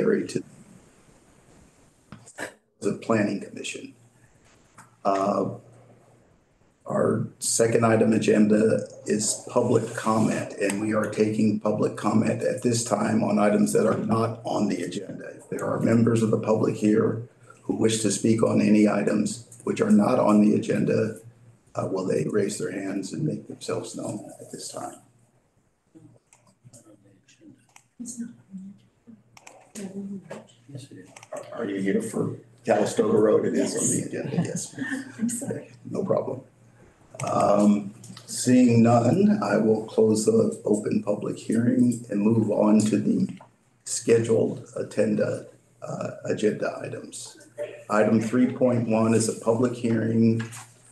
subsidiary to the Planning Commission. Uh, Our second item agenda is public comment, and we are taking public comment at this time on items that are not on the agenda. If there are members of the public here who wish to speak on any items which are not on the agenda, uh, will they raise their hands and make themselves known at this time? Yes, it is. Are- Are you here for Calistoga Road? It is on the agenda, yes. I'm sorry. No problem. Um, Seeing none, I will close the open public hearing and move on to the scheduled agenda, uh, agenda items. Item three point one is a public hearing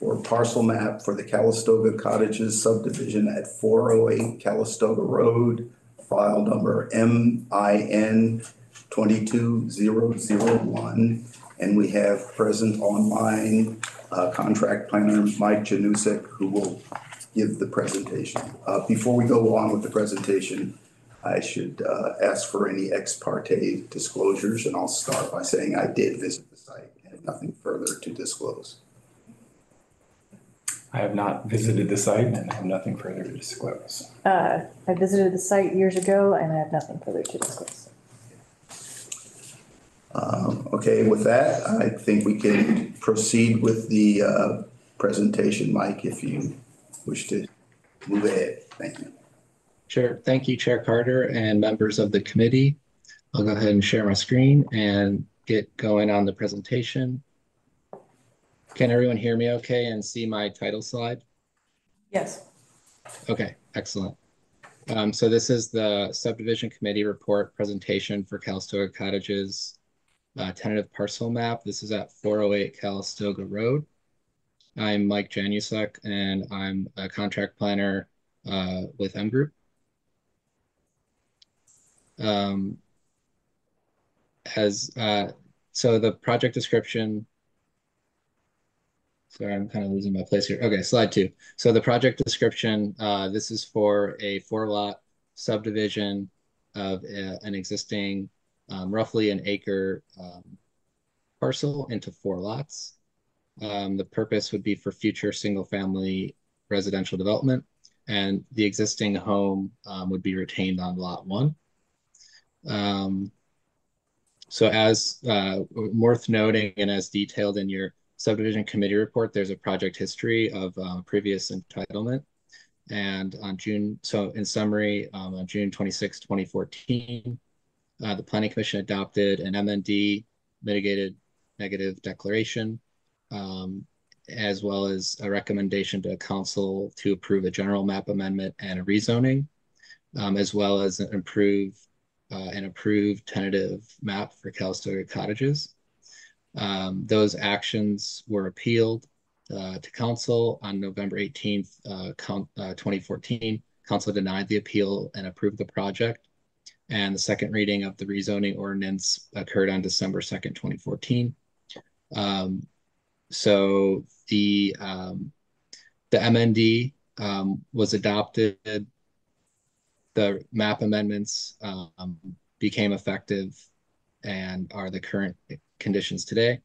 for parcel map for the Calistoga Cottages subdivision at four oh eight Calistoga Road, file number M I N twenty-two zero zero one. And we have present online uh, contract planner Mike Janusik, who will give the presentation. Uh, Before we go on with the presentation, I should uh, ask for any ex parte disclosures, and I'll start by saying I did visit the site and have nothing further to disclose. I have not visited the site and have nothing further to disclose. Uh, I visited the site years ago and I have nothing further to disclose. Um, Okay, with that, I think we can proceed with the uh, presentation. Mike, if you wish to move ahead. Thank you. Sure. Thank you, Chair Carter and members of the committee. I'll go ahead and share my screen and get going on the presentation. Can everyone hear me okay and see my title slide? Yes. Okay, excellent. Um, so this is the subdivision committee report presentation for Calistoga Cottages uh, tentative parcel map. This is at 408 Calistoga Road. I'm Mike Janusek and I'm a contract planner uh, with M Group. Um, has uh, so the project description. Sorry, I'm kind of losing my place here. Okay, slide two. So the project description, uh, this is for a four lot subdivision of a, an existing um, roughly an acre um, parcel into four lots. Um, the purpose would be for future single family residential development and the existing home um, would be retained on lot one. Um, so as uh, worth noting and as detailed in your subdivision committee report, there's a project history of uh, previous entitlement. And on June, so in summary, um, on June 26, 2014, uh, the Planning Commission adopted an MND mitigated negative declaration, um, as well as a recommendation to council to approve a general map amendment and a rezoning, um, as well as an improved uh, an approved tentative map for Calistoga cottages. Um, those actions were appealed uh, to council on November 18th, uh, count, 2014. Council denied the appeal and approved the project. And the second reading of the rezoning ordinance occurred on December 2nd, 2014. Um, so the um, the MND um, was adopted the map amendments um, became effective and are the current conditions today.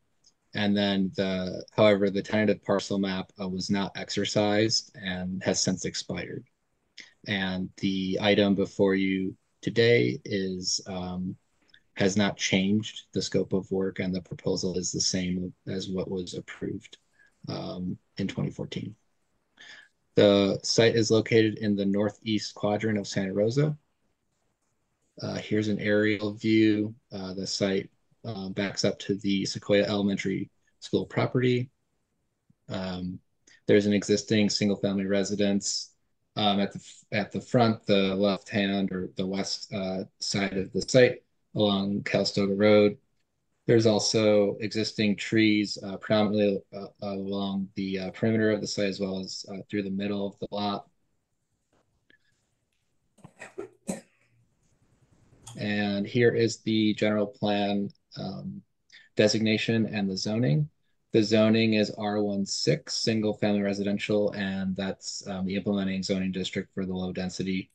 And then the, however, the tentative parcel map uh, was not exercised and has since expired. And the item before you today is um, has not changed the scope of work, and the proposal is the same as what was approved um, in 2014. The site is located in the northeast quadrant of Santa Rosa. Uh, here's an aerial view. Uh, the site uh, backs up to the Sequoia Elementary School property. Um, there's an existing single family residence um, at the at the front, the left hand or the west uh, side of the site along Calistoga Road. There's also existing trees uh, predominantly uh, along the uh, perimeter of the site as well as uh, through the middle of the lot. And here is the general plan um, designation and the zoning. The zoning is R16, single family residential, and that's um, the implementing zoning district for the low density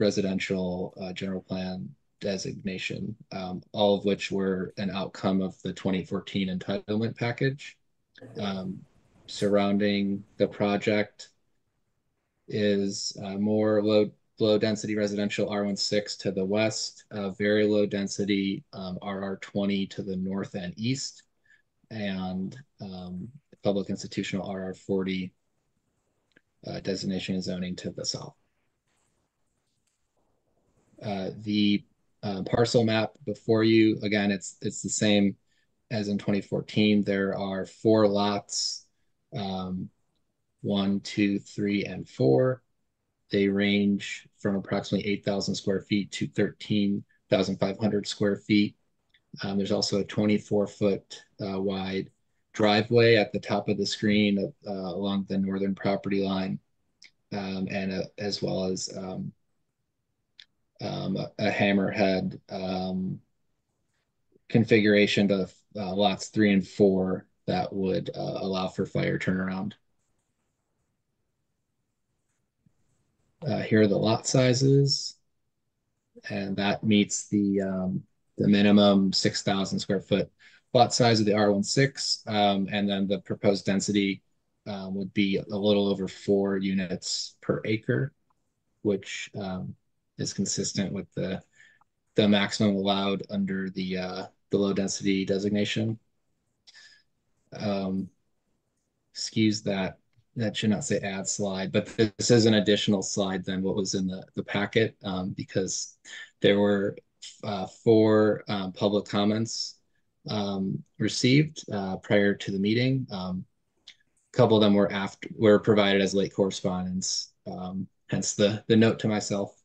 residential uh, general plan designation, um, all of which were an outcome of the 2014 entitlement package. Um, surrounding the project is uh, more low low density residential R16 to the west, uh, very low density um, RR20 to the north and east, and um, public institutional RR40 uh, designation and zoning to the south. Uh, the uh, parcel map before you, again, it's it's the same as in 2014. There are four lots, um, one, two, three, and four. They range from approximately 8,000 square feet to 13,500 square feet. Um, there's also a 24 foot uh, wide driveway at the top of the screen uh, along the northern property line, um, and a, as well as um, um, a, a hammerhead um, configuration to uh, lots three and four that would uh, allow for fire turnaround. Uh, here are the lot sizes, and that meets the um, the minimum 6,000 square foot lot size of the R16, um, and then the proposed density um, would be a little over four units per acre, which um, is consistent with the the maximum allowed under the uh, the low density designation. Um, excuse that that should not say add slide, but this is an additional slide than what was in the the packet um, because there were uh, four um, public comments um, received uh, prior to the meeting. Um, a couple of them were after were provided as late correspondence, um, hence the the note to myself.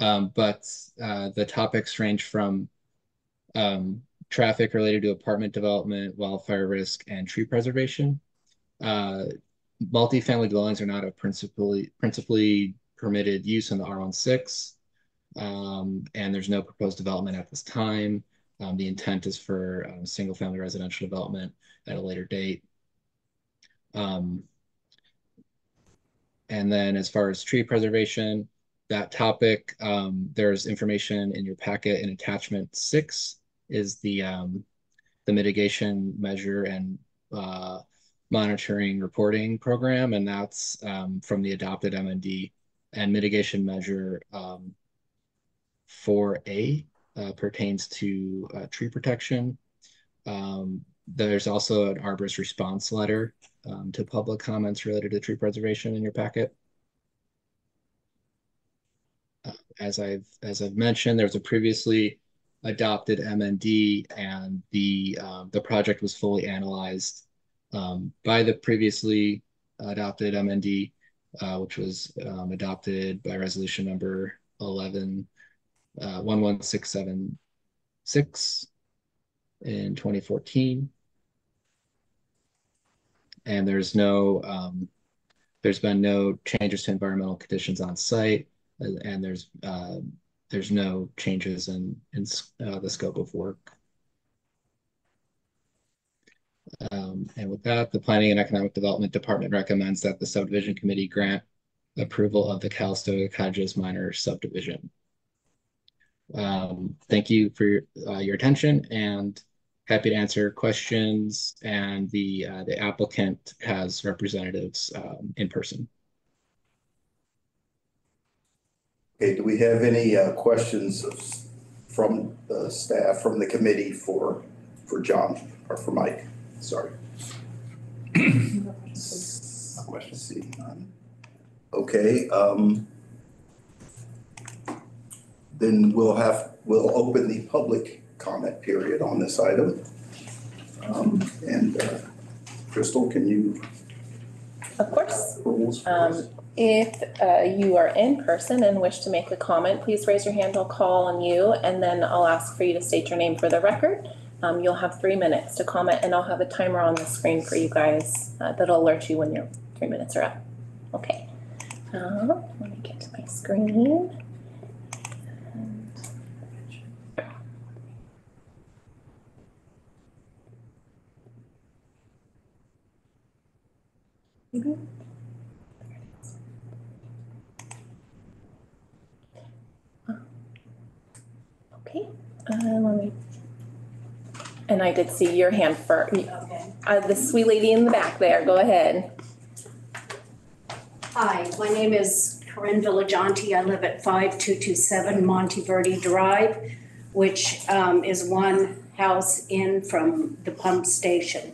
Um, but uh, the topics range from um, traffic related to apartment development, wildfire risk, and tree preservation. Uh, multifamily dwellings are not a principally principally permitted use in the R16, um, and there's no proposed development at this time. Um, the intent is for um, single family residential development at a later date. Um, and then as far as tree preservation, that topic, um, there's information in your packet in attachment six is the um, the mitigation measure and uh, monitoring reporting program, and that's from the adopted MND and mitigation measure um, 4A uh, pertains to uh, tree protection. Um, there's also an arborist response letter um, to public comments related to tree preservation in your packet. Uh, as I've as I've mentioned, there's a previously adopted MND, and the um, the project was fully analyzed um, by the previously adopted MND, uh, which was um, adopted by resolution number 11 uh, 11676 in 2014. And there's no, um, there's been no changes to environmental conditions on site, and there's uh, there's no changes in in uh, the scope of work. Um, and with that, the Planning and Economic Development Department recommends that the subdivision committee grant approval of the Calistoga Cottages minor subdivision. Um, thank you for your, uh, your attention and happy to answer questions. And the uh, the applicant has representatives um, in person. Okay, do we have any uh, questions from the staff, from the committee for, for John or for Mike? Sorry. No question. See. Okay, um, then we'll have, we'll open the public comment period on this item. Um, and, uh, Crystal, can you? Of course. Rules for us? Um, if uh, you are in person and wish to make a comment, please raise your hand. I'll call on you and then I'll ask for you to state your name for the record. Um, you'll have three minutes to comment and I'll have a timer on the screen for you guys uh, that'll alert you when your three minutes are up. Okay. Uh, let me get to my screen. Mhm. Okay, uh, let me. And I did see your hand first. Okay. uh, the sweet lady in the back there, go ahead. Hi, my name is Corinne Villajanti. I live at 5227 Monteverde Drive, which um, is one house in from the pump station.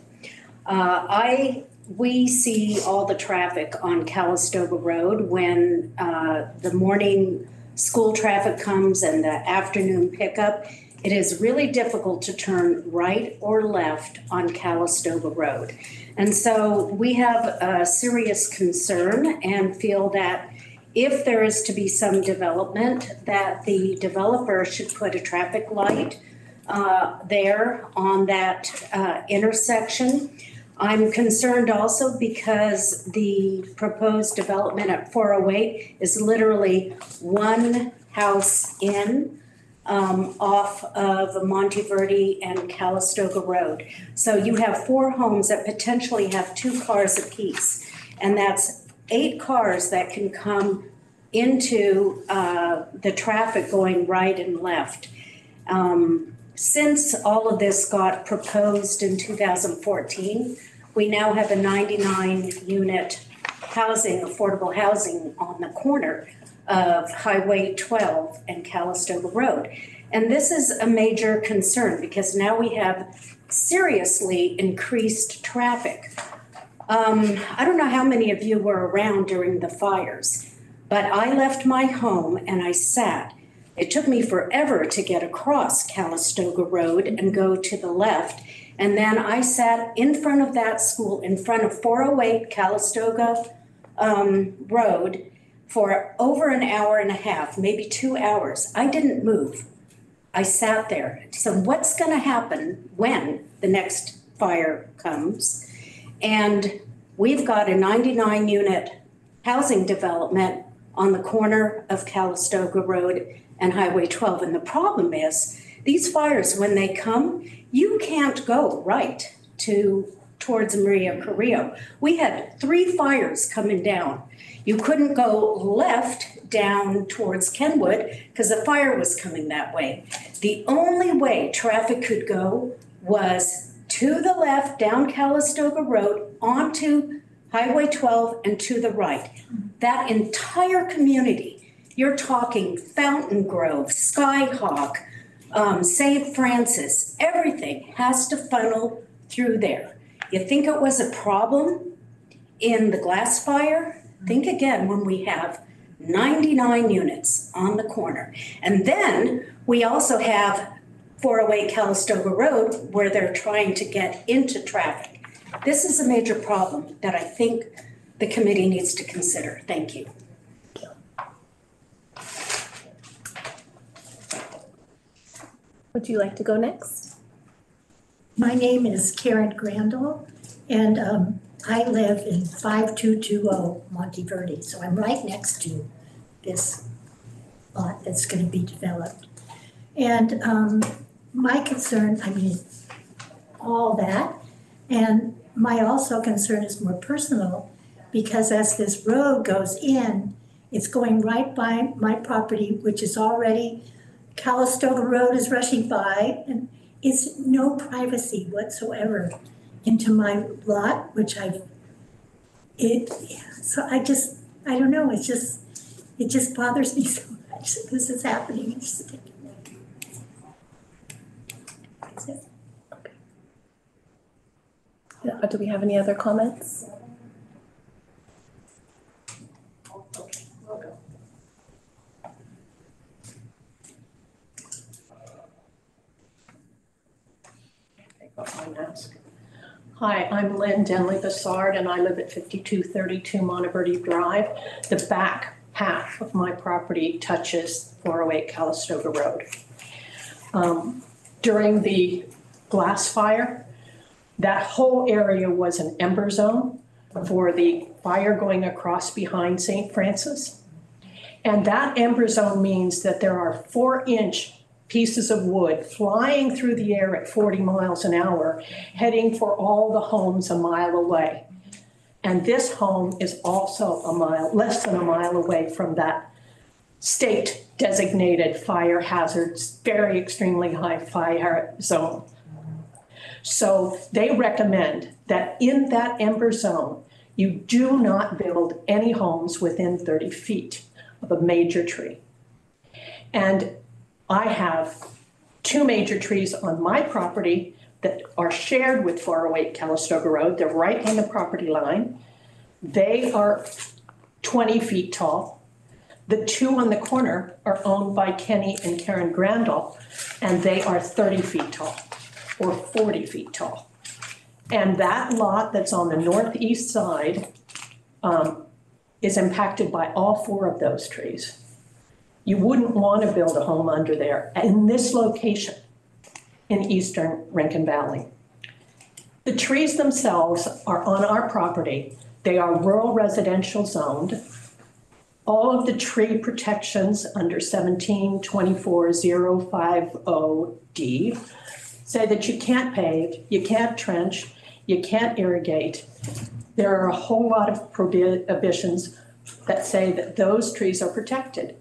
Uh, I, we see all the traffic on Calistoga Road when uh, the morning school traffic comes and the afternoon pickup. It is really difficult to turn right or left on Calistoga Road. And so we have a serious concern and feel that if there is to be some development, that the developer should put a traffic light uh, there on that uh, intersection. I'm concerned also because the proposed development at 408 is literally one house in um, off of Monteverde and Calistoga Road. So you have four homes that potentially have two cars apiece. And that's eight cars that can come into uh, the traffic going right and left. Um, Since all of this got proposed in 2014, we now have a 99-unit housing, affordable housing on the corner of Highway 12 and Calistoga Road. And this is a major concern because now we have seriously increased traffic. Um, I don't know how many of you were around during the fires, but I left my home and I sat. It took me forever to get across Calistoga Road and go to the left. And then I sat in front of that school, in front of 408 Calistoga um, Road for over an hour and a half, maybe two hours. I didn't move. I sat there. So what's going to happen when the next fire comes? And we've got a 99 unit housing development on the corner of Calistoga Road and Highway 12. And the problem is these fires, when they come, you can't go right to towards Maria Carrillo. We had three fires coming down. You couldn't go left down towards Kenwood because the fire was coming that way. The only way traffic could go was to the left down Calistoga Road onto Highway 12 and to the right. That entire community, you're talking Fountain Grove, Skyhawk, um, St. Francis, everything has to funnel through there. You think it was a problem in the glass fire? Think again when we have 99 units on the corner. And then we also have 408 Calistoga Road where they're trying to get into traffic. This is a major problem that I think the committee needs to consider. Thank you. Would you like to go next? My name is Karen Grandal, and um, I live in 5220 Monteverde, so I'm right next to this lot that's going to be developed. And um, my concern, I mean, all that, and my also concern is more personal, because as this road goes in, it's going right by my property, which is already, Calistoga Road is rushing by, and is no privacy whatsoever into my lot, which I've, it, so I just, I don't know, it's just, it just bothers me so much that this is happening. It's just- Do we have any other comments? Take off my mask. Hi, I'm Lynn Denley Bassard, and I live at 5232 Monteverde Drive. The back half of my property touches 408 Calistoga Road. Um, During the glass fire, that whole area was an ember zone for the fire going across behind St. Francis. And that ember zone means that there are four-inch pieces of wood flying through the air at 40 miles an hour, heading for all the homes a mile away. And this home is also a mile, less than a mile away from that state designated fire hazards, very extremely high fire zone. So they recommend that in that ember zone, you do not build any homes within thirty feet of a major tree. And I have two major trees on my property that are shared with four oh eight Calistoga Road. They're right on the property line. They are twenty feet tall. The two on the corner are owned by Kenny and Karen Grandal, and they are thirty feet tall or forty feet tall. And that lot that's on the northeast side um, is impacted by all four of those trees. You wouldn't want to build a home under there in this location in eastern Rincon Valley. The trees themselves are on our property. They are rural residential zoned. All of the tree protections under seventeen twenty-four zero five oh D say that you can't pave, you can't trench, you can't irrigate. There are a whole lot of prohibitions that say that those trees are protected.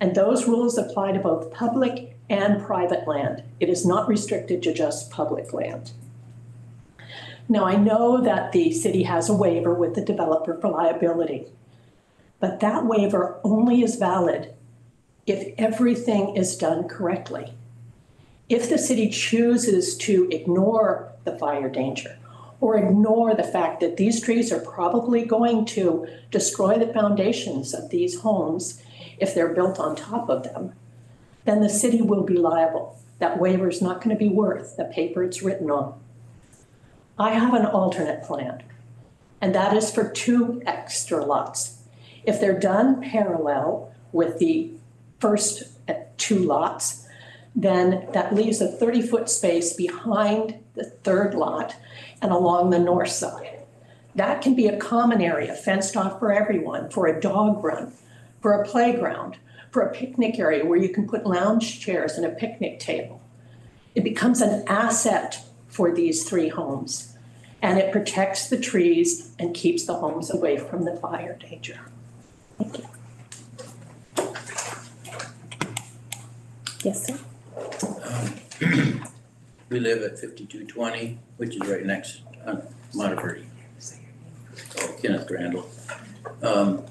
And those rules apply to both public and private land. It is not restricted to just public land. Now, I know that the city has a waiver with the developer for liability, but that waiver only is valid if everything is done correctly. If the city chooses to ignore the fire danger or ignore the fact that these trees are probably going to destroy the foundations of these homes if they're built on top of them, then the city will be liable. That waiver is not going to be worth the paper it's written on. I have an alternate plan, and that is for two extra lots. If they're done parallel with the first uh, two lots, then that leaves a 30-foot space behind the third lot and along the north side. That can be a common area fenced off for everyone, for a dog run, for a playground, for a picnic area where you can put lounge chairs and a picnic table. It becomes an asset for these three homes. And it protects the trees and keeps the homes away from the fire danger. Thank you. Yes, sir. We live at fifty-two twenty, which is right next on Monteverde. Oh, Kenneth Grandel. Um,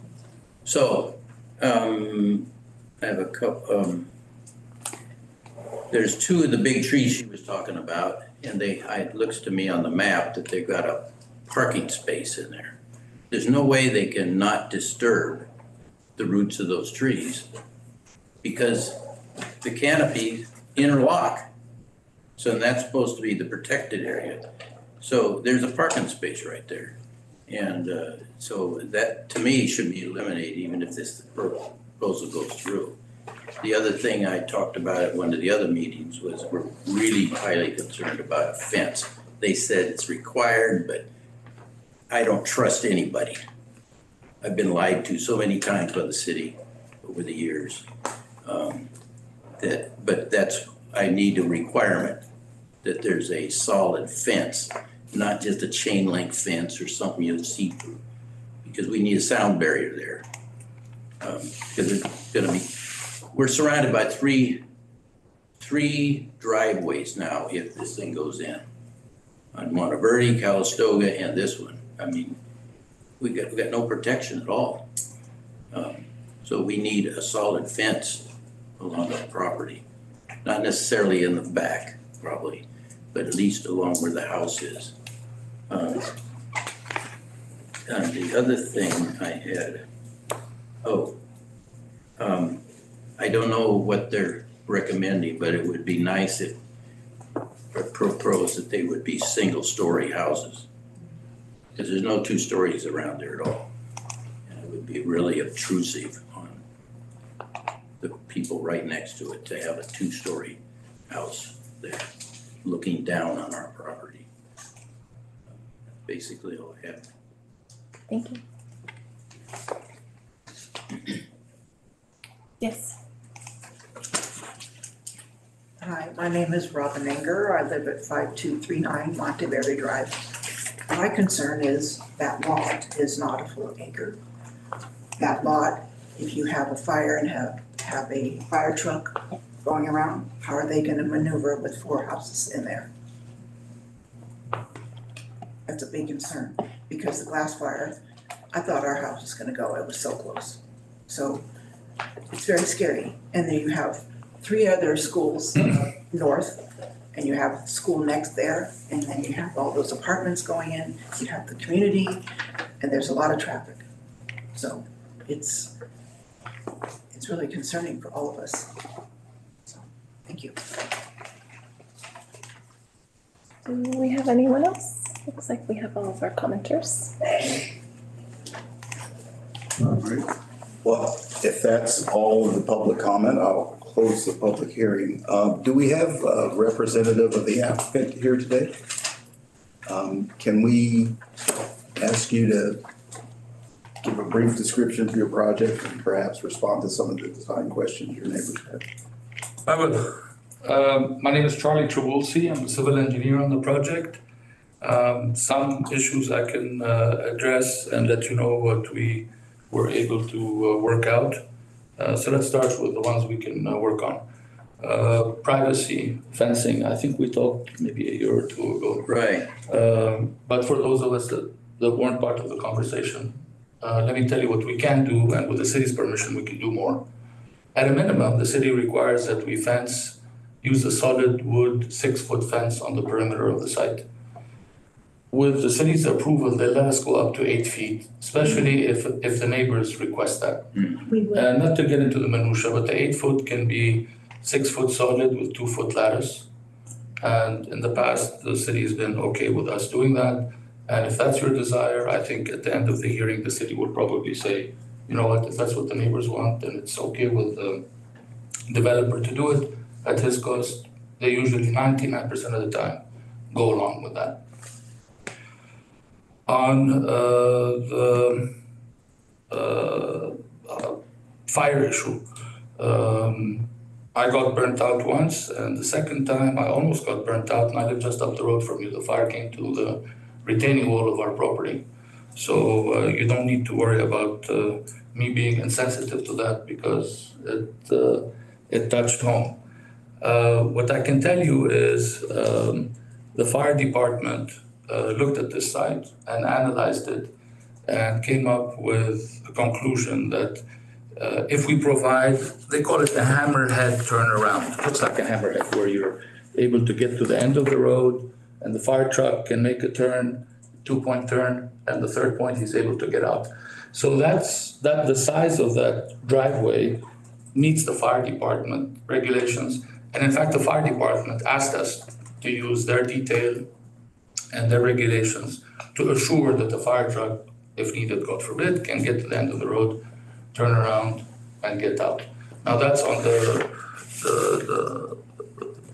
so, um, I have a couple, um, there's two of the big trees she was talking about, and they, it looks to me on the map that they've got a parking space in there. There's no way they can not disturb the roots of those trees because the canopies interlock. So that's supposed to be the protected area. So there's a parking space right there. And uh, so that, to me, should be eliminated even if this proposal goes through. The other thing I talked about at one of the other meetings was we're really highly concerned about a fence. They said it's required, but I don't trust anybody. I've been lied to so many times by the city over the years. um, That, but that's, I need a requirement that there's a solid fence, not just a chain link fence or something you'll see through. Because we need a sound barrier there. Um, Because it's gonna be, we're surrounded by three, three driveways now if this thing goes in. On Monteverde, Calistoga, and this one. I mean, we got, we got no protection at all. Um, So we need a solid fence along the property. Not necessarily in the back, probably, but at least along where the house is. Um, And the other thing I had, oh, um, I don't know what they're recommending, but it would be nice if, or propose that they would be single-story houses. Because there's no two stories around there at all. And it would be really obtrusive on the people right next to it to have a two-story house there, looking down on our property. Basically all I have. Thank you. Yes. Hi, my name is Robin Anger. I live at five two three nine Monteverde Drive. My concern is that lot is not a full acre. That lot, if you have a fire and have have a fire truck going around, how are they gonna maneuver with four houses in there? That's a big concern, because the glass fire, I thought our house was gonna go, it was so close. So it's very scary, and then you have three other schools uh, north, and you have school next there, and then you have all those apartments going in, you have the community, and there's a lot of traffic. So it's, it's really concerning for all of us. So, thank you. Do we have anyone else? Looks like we have all of our commenters. All right. Well, if that's all of the public comment, I'll close the public hearing. Uh, do we have a representative of the applicant here today? Um, can we ask you to give a brief description of your project and perhaps respond to some of the design questions your neighbors have? I will. Um, My name is Charlie Trabulsi. I'm a civil engineer on the project. Um, Some issues I can uh, address and let you know what we were able to uh, work out. Uh, So let's start with the ones we can uh, work on. Uh, Privacy fencing, I think we talked maybe a year or two ago. Right. Um, But for those of us that, that weren't part of the conversation, uh, let me tell you what we can do, and with the city's permission, we can do more. At a minimum, the city requires that we fence, use a solid wood six-foot fence on the perimeter of the site. With the city's approval, they let us go up to eight feet, especially mm. if, if the neighbors request that. Mm. We will, And not to get into the minutia, but the eight foot can be six foot solid with two foot lattice. And in the past, the city has been okay with us doing that. And if that's your desire, I think at the end of the hearing, the city will probably say, you know what, if that's what the neighbors want, then it's okay with the developer to do it at his cost. They usually ninety-nine percent of the time go along with that. On uh, the uh, uh, fire issue. Um, I got burnt out once, and the second time I almost got burnt out, and I live just up the road from you. The fire came to the retaining wall of our property. So uh, you don't need to worry about uh, me being insensitive to that because it, uh, it touched home. What I can tell you is um, the fire department looked at this site and analyzed it and came up with a conclusion that uh, if we provide, they call it a hammerhead turnaround. It looks like a hammerhead where you're able to get to the end of the road and the fire truck can make a turn, two-point turn, and the third point, he's able to get out. So that's, that, the size of that driveway meets the fire department regulations. And in fact, the fire department asked us to use their detail and their regulations to assure that the fire truck, if needed, God forbid, can get to the end of the road, turn around and get out. Now, that's on the, the, the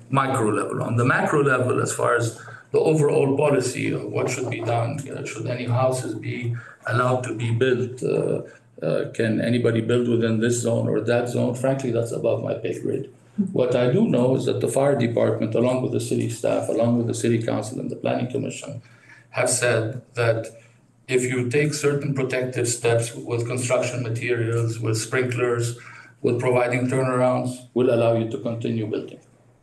micro level. On the macro level, as far as the overall policy of what should be done, you know, should any houses be allowed to be built? Uh, uh, can anybody build within this zone or that zone? Frankly, that's above my pay grade. What I do know is that the fire department, along with the city staff, along with the city council and the planning commission, have said that if you take certain protective steps with construction materials, with sprinklers, with providing turnarounds, will allow you to continue building.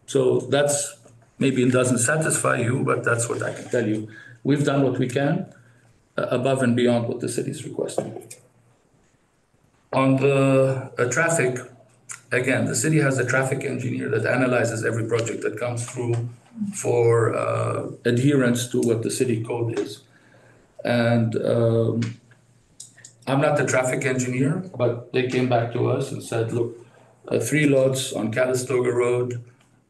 So that's, maybe it doesn't satisfy you, but that's what I can tell you. We've done what we can uh, above and beyond what the city's requesting. On the uh, traffic, again, the city has a traffic engineer that analyzes every project that comes through for uh, adherence to what the city code is. And um, I'm not the traffic engineer, but they came back to us and said, look, uh, three lots on Calistoga Road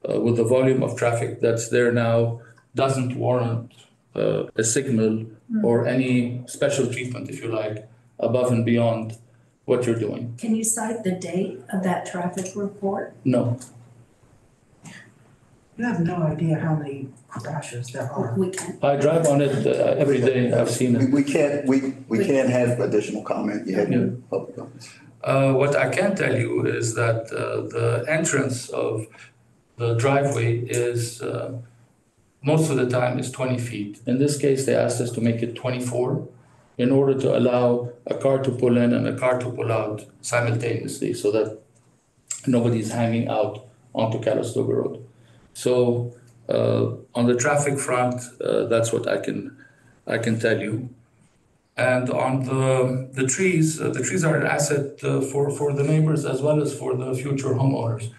uh, with the volume of traffic that's there now doesn't warrant uh, a signal or any special treatment, if you like, above and beyond what you're doing. can you cite the date of that traffic report? No, You have no idea how many crashes there are. We can, I drive on it uh, every day. I've seen We, it. we can't, we, we can't have additional comment. You have your public comments. Uh, what I can tell you is that uh, the entrance of the driveway is, uh, most of the time is 20 feet. In this case, they asked us to make it 24 in order to allow a car to pull in and a car to pull out simultaneously so that Nobody's hanging out onto Calistoga Road. So uh, on the traffic front, uh, that's what I can, I can tell you. And on the, the trees, uh, the trees are an asset uh, for, for the neighbors as well as for the future homeowners.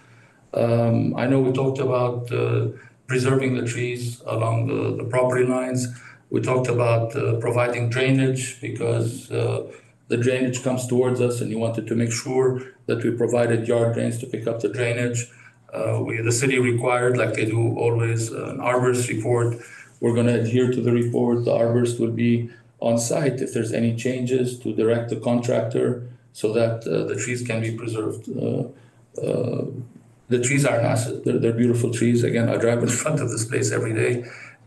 Um, I know we talked about uh, preserving the trees along the, the property lines. We talked about uh, providing drainage because uh, the drainage comes towards us and you wanted to make sure that we provided yard drains to pick up the drainage. Uh, we, the city required, like they do always, an arborist report. We're gonna adhere to the report. The arborist will be on site if there's any changes to direct the contractor so that uh, the trees can be preserved. Uh, uh, The trees are an asset. They're, they're beautiful trees. Again, I drive in front of this place every day.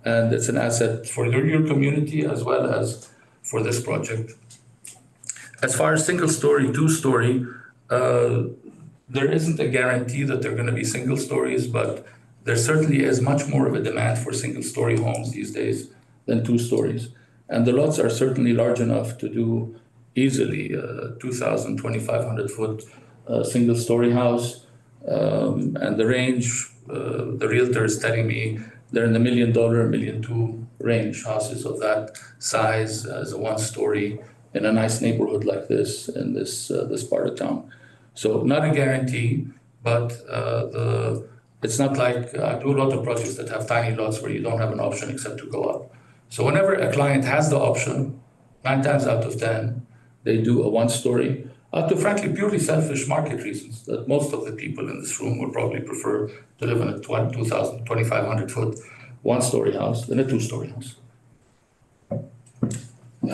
And it's an asset for your, community as well as for this project. As far as single story, two story, uh, there isn't a guarantee that they're gonna be single stories, but there certainly is much more of a demand for single story homes these days than two stories. And the lots are certainly large enough to do easily a 2,000, 2,500 foot uh, single story house. Um, and the range, uh, the realtor is telling me they're in the million dollar, million two range houses of that size as a one story in a nice neighborhood like this in this uh, this part of town. So not a guarantee, but uh, the it's not like I do a lot of projects that have tiny lots where you don't have an option except to go up. So whenever a client has the option, nine times out of ten, they do a one story. Uh, to frankly purely selfish market reasons that most of the people in this room would probably prefer to live in a 20, 2,000, 2,500 foot one story house than a two story house.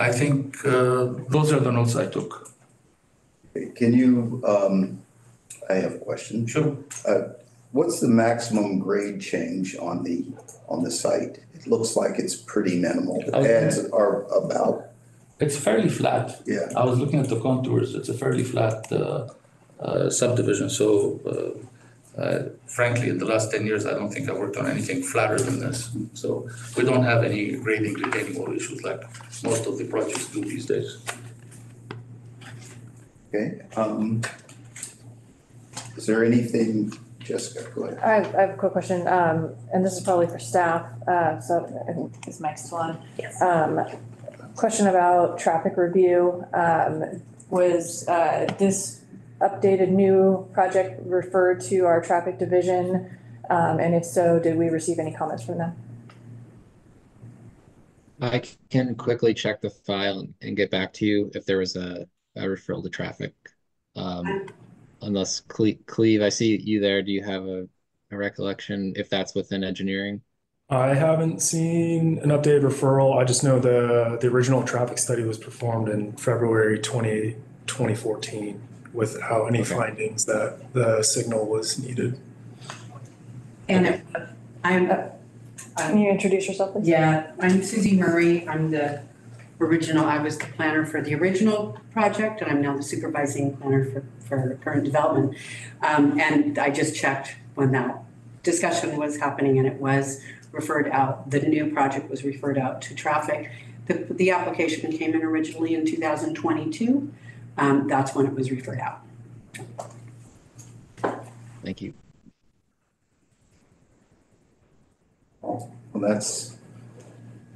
I think uh, those are the notes I took. Can you, um, I have a question. Sure. Uh, what's the maximum grade change on the, on the site? It looks like it's pretty minimal. The Okay. are about, It's fairly flat. yeah, I was looking at the contours, it's a fairly flat uh, uh, subdivision, so uh, uh, frankly, in the last ten years, I don't think I've worked on anything flatter than this. So we don't have any grading retaining wall issues like most of the projects do these days. okay. Um, is there anything, Jessica, go ahead. I have, I have a quick question, um, and this is probably for staff, uh, so I think this mic's still on. Yes. Um, question about traffic review, um, was, uh, this updated new project referred to our traffic division? Um, and if so, did we receive any comments from them? I can quickly check the file and- and get back to you if there was a, a referral to traffic. Um, unless Cle- Cleve, I see you there. Do you have a, a recollection if that's within engineering? I haven't seen an updated referral. I just know the, the original traffic study was performed in February 20 2014 without any Okay. findings that the signal was needed. And I'm, Can you introduce yourself, please? yeah, I'm Susie Murray. I'm the original, I was the planner for the original project and I'm now the supervising planner for, for current development. Um, and I just checked when that discussion was happening and it was referred out, the new project was referred out to traffic. The, the application came in originally in two thousand twenty-two. Um, that's when it was referred out. Thank you. Well, that's,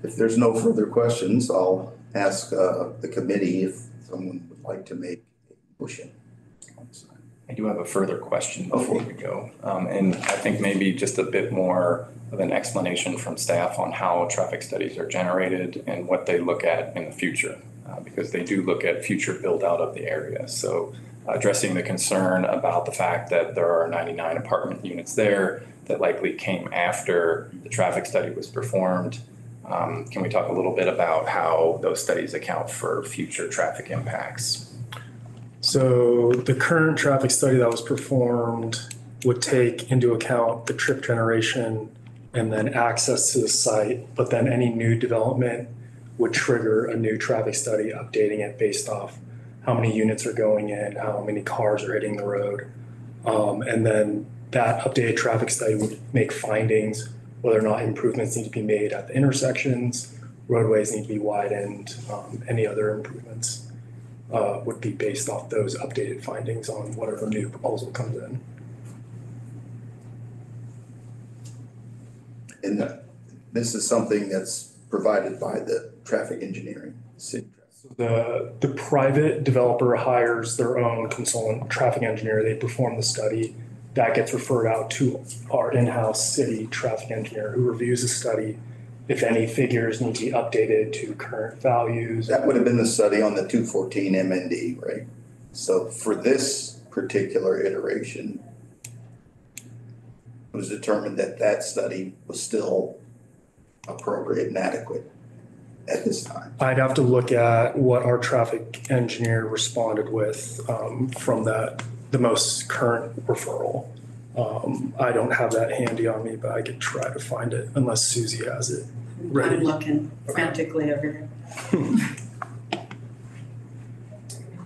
if there's no further questions, I'll ask, uh, the committee if someone would like to make a motion. I do have a further question before we go. Um, and I think maybe just a bit more an explanation from staff on how traffic studies are generated and what they look at in the future. Uh, because they do look at future build out of the area. So addressing the concern about the fact that there are ninety-nine apartment units there that likely came after the traffic study was performed. Um, can we talk a little bit about how those studies account for future traffic impacts? So the current traffic study that was performed would take into account the trip generation and then access to the site, but then any new development would trigger a new traffic study, updating it based off how many units are going in, how many cars are hitting the road. Um, and then that updated traffic study would make findings, whether or not improvements need to be made at the intersections, roadways need to be widened, um, any other improvements uh, would be based off those updated findings on whatever new proposal comes in. And the- this is something that's provided by the traffic engineering, city. The, the private developer hires their own consultant, traffic engineer, they perform the study. That gets referred out to our in-house city traffic engineer who reviews the study. If any figures need to be updated to current values. That would have been the study on the two fourteen MND, right? So for this particular iteration, it was determined that that study was still appropriate and adequate at this time. I'd have to look at what our traffic engineer responded with um, from that, the most current referral. Um, I don't have that handy on me, but I could try to find it unless Susie has it I'm ready. looking frantically over here.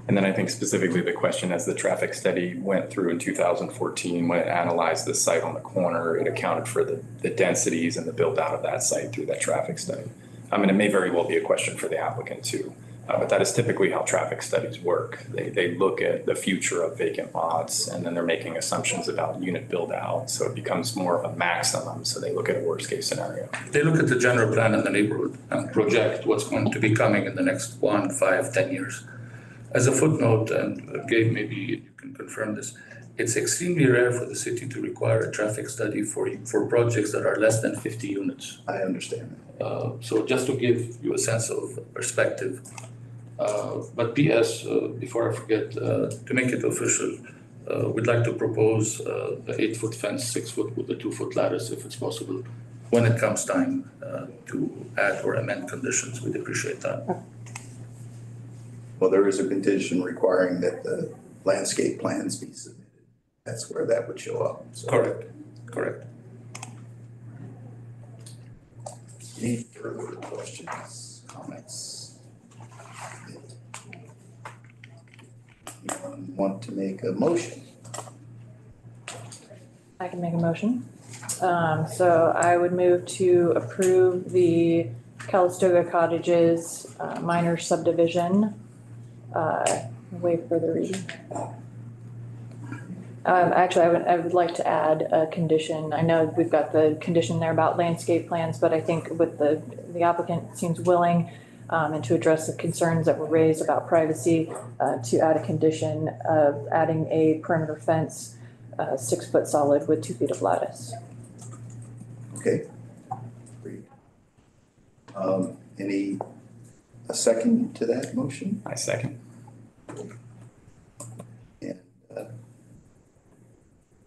And then I think specifically the question as the traffic study went through in two thousand fourteen, when it analyzed the site on the corner, it accounted for the, the densities and the build out of that site through that traffic study. I mean, it may very well be a question for the applicant too, uh, but that is typically how traffic studies work. They, they look at the future of vacant lots and then they're making assumptions about unit build out. So it becomes more of a maximum. So they look at a worst case scenario. They look at the general plan in the neighborhood and project what's going to be coming in the next one, five, ten years. As a footnote, and Gabe, maybe you can confirm this, it's extremely rare for the city to require a traffic study for, for projects that are less than fifty units. I understand. Uh, so just to give you a sense of perspective. Uh, but PS, uh, before I forget, uh, to make it official, uh, we'd like to propose, uh, the eight-foot fence, six-foot with the two-foot lattice if it's possible. When it comes time, uh, to add or amend conditions, we'd appreciate that. Well, there is a condition requiring that the landscape plans be submitted. That's where that would show up, so. Correct, correct. Any further questions, comments? Anyone want to make a motion? I can make a motion. Um, so I would move to approve the Calistoga Cottages uh, minor subdivision. Uh, wait for the reading. Um, actually, I would, I would like to add a condition. I know we've got the condition there about landscape plans, but I think with the, the applicant seems willing um, and to address the concerns that were raised about privacy, uh, to add a condition of adding a perimeter fence uh, six foot solid with two feet of lattice. Okay. Um, any, a second to that motion? I second. And, uh,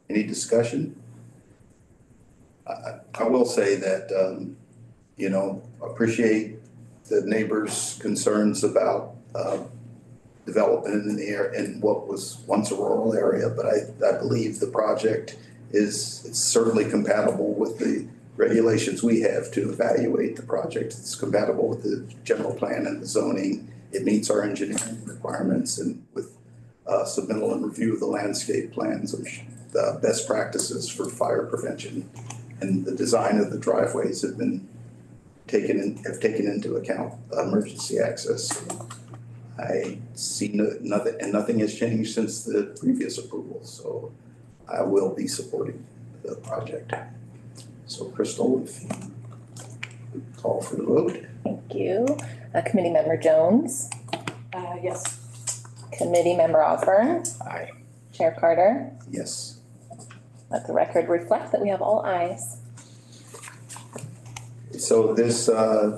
any discussion? I, I, I will say that, um, you know, appreciate the neighbors' concerns about, uh, development in the air, in what was once a rural area, but I, I believe the project is, it's certainly compatible with the regulations we have to evaluate the project. It's compatible with the general plan and the zoning. It meets our engineering requirements and with uh, submittal and review of the landscape plans of the best practices for fire prevention. And the design of the driveways have been taken in, have taken into account emergency access. I see no, nothing, and nothing has changed since the previous approval, so I will be supporting the project. So Crystal, if you call for the vote. Thank you. Uh, Committee Member Jones, Uh, yes. Committee Member Osborne, Aye. Chair Carter. Yes. Let the record reflect that we have all ayes. So this, uh,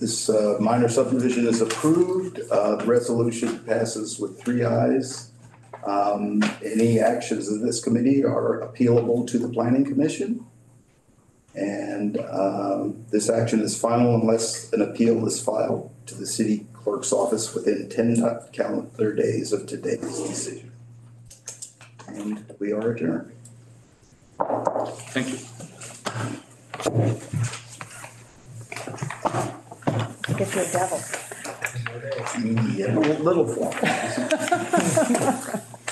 this uh, minor subdivision is approved. Uh, The resolution passes with three ayes. Um, Any actions of this committee are appealable to the planning commission. And um, this action is final unless an appeal is filed to the city clerk's office within ten calendar days of today's decision. And we are adjourned. Thank you. Get you a gavel. Yeah, little form.